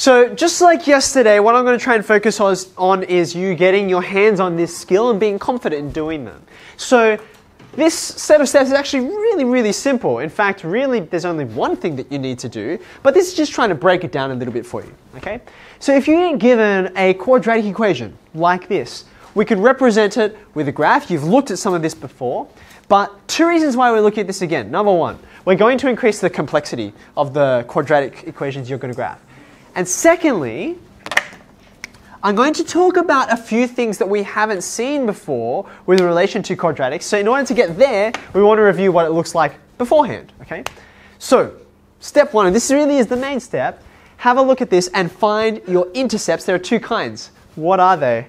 So just like yesterday, what I'm going to try and focus on is you getting your hands on this skill and being confident in doing them. So this set of steps is actually really, really simple. In fact, really, there's only one thing that you need to do, but this is just trying to break it down a little bit for you, okay? So if you're given a quadratic equation like this, we could represent it with a graph. You've looked at some of this before, but two reasons why we're looking at this again. Number one, we're going to increase the complexity of the quadratic equations you're going to graph. And secondly, I'm going to talk about a few things that we haven't seen before with relation to quadratics. So in order to get there, we want to review what it looks like beforehand, okay? So, step one, and this really is the main step, have a look at this and find your intercepts. There are two kinds. What are they?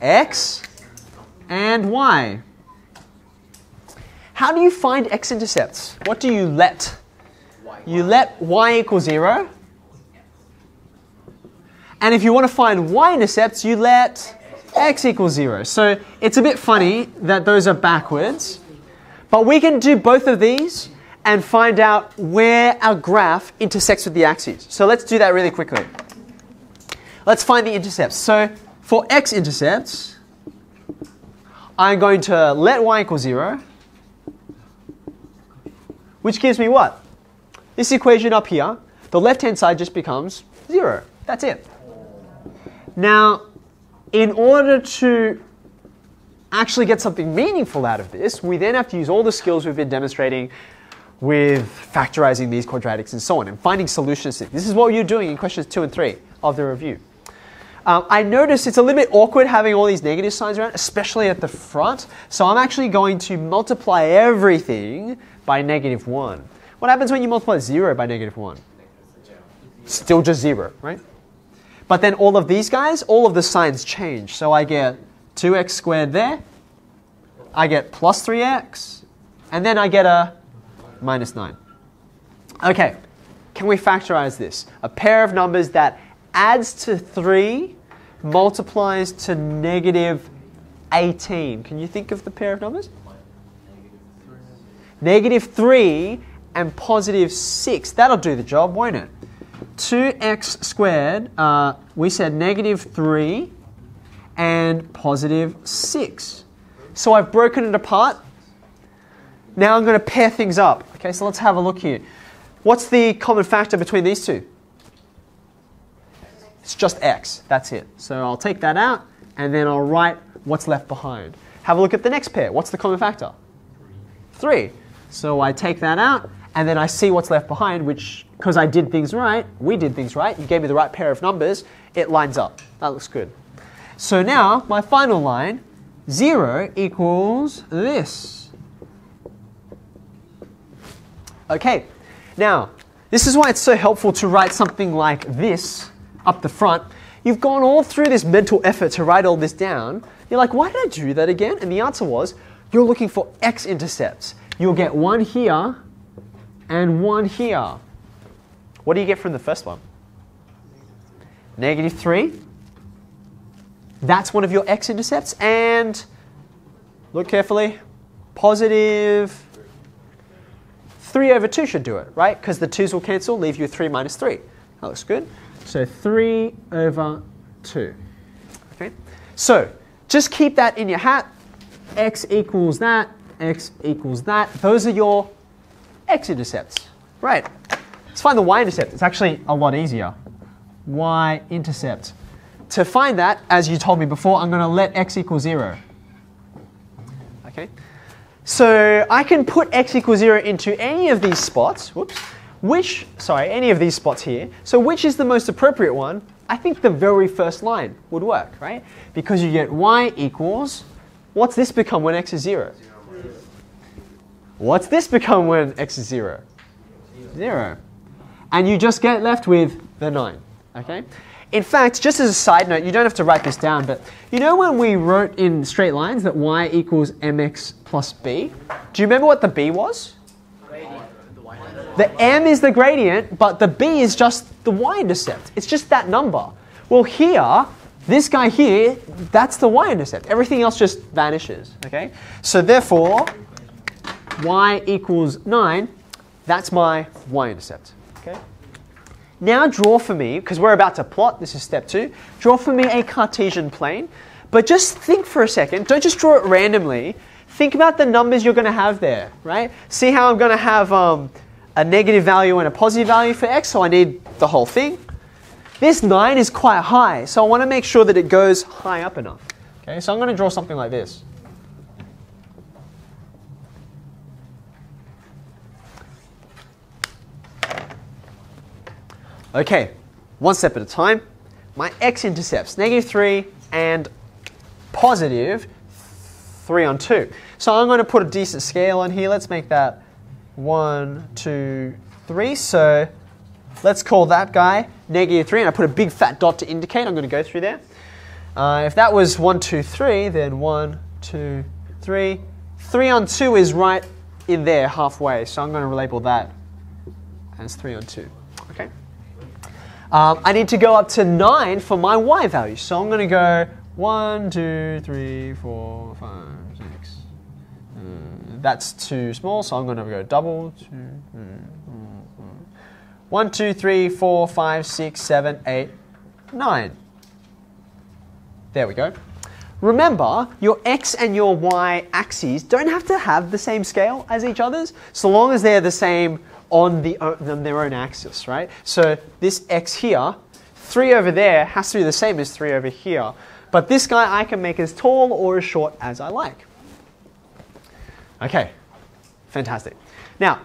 X and Y. How do you find x-intercepts? What do you let? You let y equal 0 and if you want to find y-intercepts, you let x equals 0. So it's a bit funny that those are backwards. But we can do both of these and find out where our graph intersects with the axes. So let's do that really quickly. Let's find the intercepts. So for x-intercepts, I'm going to let y equal 0, which gives me what? This equation up here, the left-hand side just becomes 0. That's it. Now, in order to actually get something meaningful out of this, we then have to use all the skills we've been demonstrating with factorizing these quadratics and so on, and finding solutions. This is what you're doing in questions two and three of the review. Um, I notice it's a little bit awkward having all these negative signs around, especially at the front. So I'm actually going to multiply everything by negative 1. What happens when you multiply 0 by negative 1? Still just 0, right? But then all of these guys, all of the signs change. So I get 2x squared there. I get plus 3x. And then I get a minus 9. Okay, can we factorize this? A pair of numbers that adds to 3 multiplies to negative 18. Can you think of the pair of numbers? Negative 3 and positive 6. That'll do the job, won't it? 2x squared, uh, we said negative 3 and positive 6. So I've broken it apart. Now I'm going to pair things up. Okay, so let's have a look here. What's the common factor between these two? It's just x. That's it. So I'll take that out and then I'll write what's left behind. Have a look at the next pair. What's the common factor? 3. So I take that out and then I see what's left behind, which, because I did things right, we did things right, you gave me the right pair of numbers, it lines up. That looks good. So now, my final line, 0 equals this. Okay, now, this is why it's so helpful to write something like this up the front. You've gone all through this mental effort to write all this down. You're like, why did I do that again? And the answer was, you're looking for x-intercepts. You'll get one here, and 1 here. What do you get from the first one? Negative 3. That's one of your x-intercepts. And look carefully, positive 3 over 2 should do it, right? Because the 2's will cancel, leave you 3 minus 3. That looks good. So 3 over 2. Okay. So just keep that in your hat. x equals that, x equals that. Those are your x-intercepts. Right. Let's find the y-intercept. It's actually a lot easier. y-intercept. To find that, as you told me before, I'm going to let x equal 0. Okay. So I can put x equals 0 into any of these spots. Whoops. Which, sorry, any of these spots here. So which is the most appropriate one? I think the very first line would work, right? Because you get y equals, what's this become when x is 0? What's this become when x is 0? 0. And you just get left with the 9. Okay? In fact, just as a side note, you don't have to write this down, but you know when we wrote in straight lines that y equals mx plus b? Do you remember what the b was? The m is the gradient, but the b is just the y-intercept. It's just that number. Well, here, this guy here, that's the y-intercept. Everything else just vanishes. Okay? So therefore, y equals 9, that's my y-intercept. Okay? Now draw for me, because we're about to plot, this is step two, draw for me a Cartesian plane. But just think for a second, don't just draw it randomly. Think about the numbers you're going to have there, right? See how I'm going to have um, a negative value and a positive value for x, so I need the whole thing. This 9 is quite high, so I want to make sure that it goes high up enough. Okay, so I'm going to draw something like this. Okay, one step at a time. My x-intercepts, negative 3 and positive 3 on 2. So I'm going to put a decent scale on here. Let's make that 1, 2, 3. So let's call that guy negative 3. And I put a big fat dot to indicate. I'm going to go through there. Uh, if that was 1, 2, 3, then 1, 2, 3. 3 on 2 is right in there halfway. So I'm going to label that as 3 on 2. Um, I need to go up to 9 for my y value. So I'm going to go 1, 2, 3, 4, 5, 6. Uh, that's too small, so I'm going to go double. Two, three, four, five. 1, 2, 3, 4, 5, 6, 7, 8, 9. There we go. Remember, your x and your y axes don't have to have the same scale as each other's, so long as they're the same on, the, on their own axis, right? So this x here, 3 over there has to be the same as 3 over here. But this guy I can make as tall or as short as I like. Okay, fantastic. Now,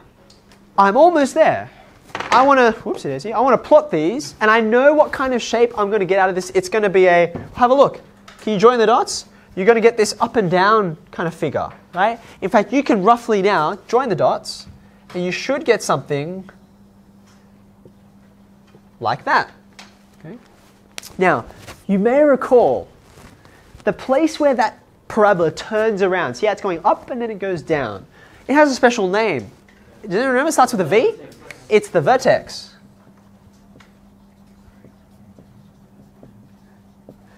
I'm almost there. I want to, whoops, daisy, I want to plot these, and I know what kind of shape I'm going to get out of this. It's going to be a, have a look. Can you join the dots? You're going to get this up and down kind of figure, right? In fact, you can roughly now join the dots, you should get something like that. Okay? Now, you may recall the place where that parabola turns around. See how it's going up and then it goes down. It has a special name. Do you remember it starts with a V? It's the vertex.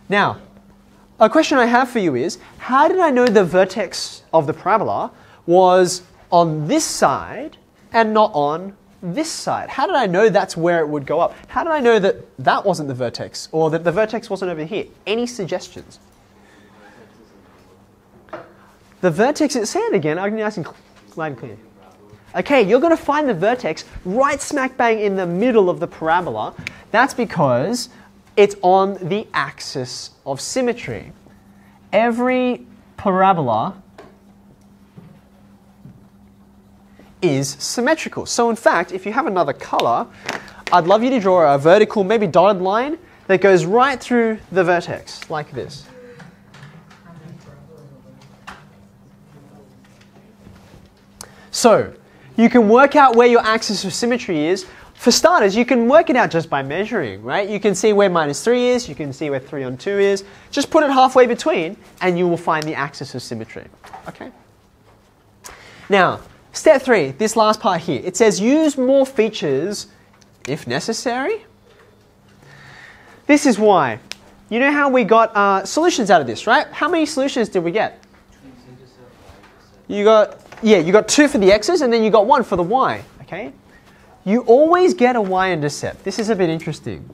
Now, a question I have for you is, how did I know the vertex of the parabola was on this side and not on this side? How did I know that's where it would go up? How did I know that that wasn't the vertex or that the vertex wasn't over here? Any suggestions? The vertex, say it again, I can nice and loud and clear. Okay, you're going to find the vertex right smack bang in the middle of the parabola. That's because it's on the axis of symmetry. Every parabola is symmetrical. So in fact, if you have another color, I'd love you to draw a vertical, maybe dotted line that goes right through the vertex, like this. So, you can work out where your axis of symmetry is. For starters, you can work it out just by measuring, right? You can see where minus 3 is, you can see where 3 on 2 is. Just put it halfway between, and you will find the axis of symmetry. Okay? Now, step 3, this last part here. It says use more features if necessary. This is why. You know how we got uh, solutions out of this, right? How many solutions did we get? You got yeah, you got two for the x's and then you got one for the y, okay? You always get a y-intercept. This is a bit interesting.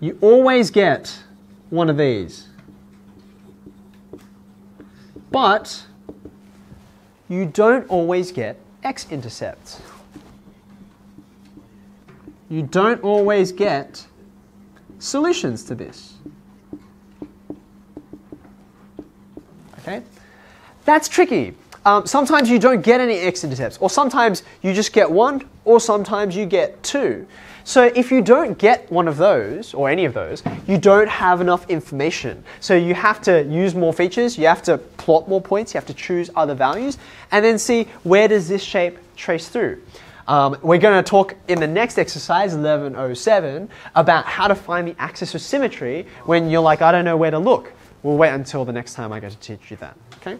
You always get one of these. But you don't always get x-intercepts. You don't always get solutions to this. Okay? That's tricky um, sometimes you don't get any x-intercepts, or sometimes you just get one, or sometimes you get two. So if you don't get one of those, or any of those, you don't have enough information. So you have to use more features, you have to plot more points, you have to choose other values, and then see where does this shape trace through. Um, we're going to talk in the next exercise, 1107, about how to find the axis of symmetry when you're like, I don't know where to look. We'll wait until the next time I go to teach you that. Okay?